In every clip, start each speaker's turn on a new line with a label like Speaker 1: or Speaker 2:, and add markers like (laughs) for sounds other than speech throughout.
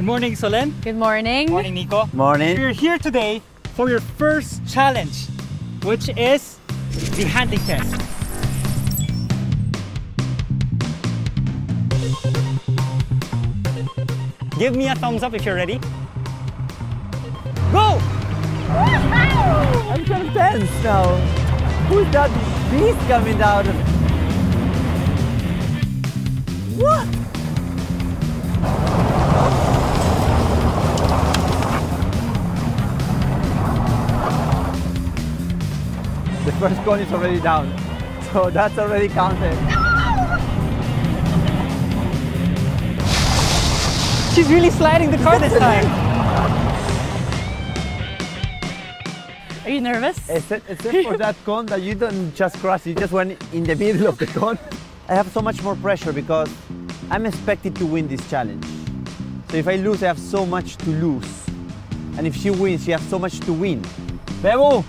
Speaker 1: Good morning, Solen.
Speaker 2: Good morning.
Speaker 1: Morning, Nico.
Speaker 3: Morning.
Speaker 1: We're here today for your first challenge, which is the handling test. Give me a thumbs up if you're ready. Go!
Speaker 3: I'm kind of tense now. Who's that beast coming out of? What? First cone is already down, so that's already counted.
Speaker 1: She's really sliding the car this time.
Speaker 2: Are you nervous?
Speaker 3: Except, except (laughs) for that cone that you don't just cross, you just went in the middle of the cone. I have so much more pressure because I'm expected to win this challenge. So if I lose, I have so much to lose. And if she wins, she has so much to win. Bebo!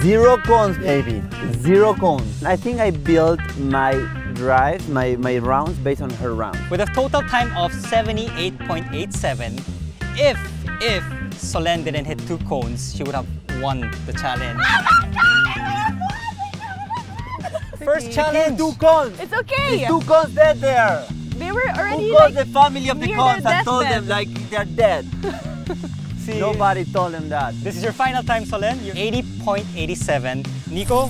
Speaker 3: Zero cones, baby. Zero cones. I think I built my drive, my, my rounds based on her round.
Speaker 1: With a total time of 78.87, if if Solen didn't hit two cones, she would have won the challenge. Oh First challenge.
Speaker 3: Two cones!
Speaker 2: It's okay.
Speaker 3: Two cones dead there!
Speaker 2: They were already
Speaker 3: Who called
Speaker 2: like,
Speaker 3: the family of the cones
Speaker 2: there
Speaker 3: and told them like they're dead? (laughs)
Speaker 1: See,
Speaker 3: Nobody told them that.
Speaker 1: This is your final time, Solen. You're 80.87. Nico,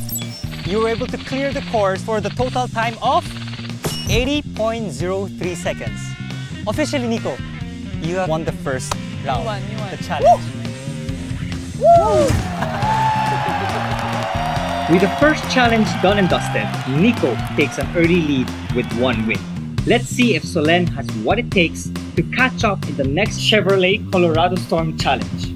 Speaker 1: you were able to clear the course for the total time of 80.03 seconds. Officially, Nico, you have won the first round.
Speaker 2: won, you won.
Speaker 1: The challenge. With the first challenge done and dusted, Nico takes an early lead with one win. Let's see if Solen has what it takes to catch up in the next Chevrolet Colorado Storm Challenge.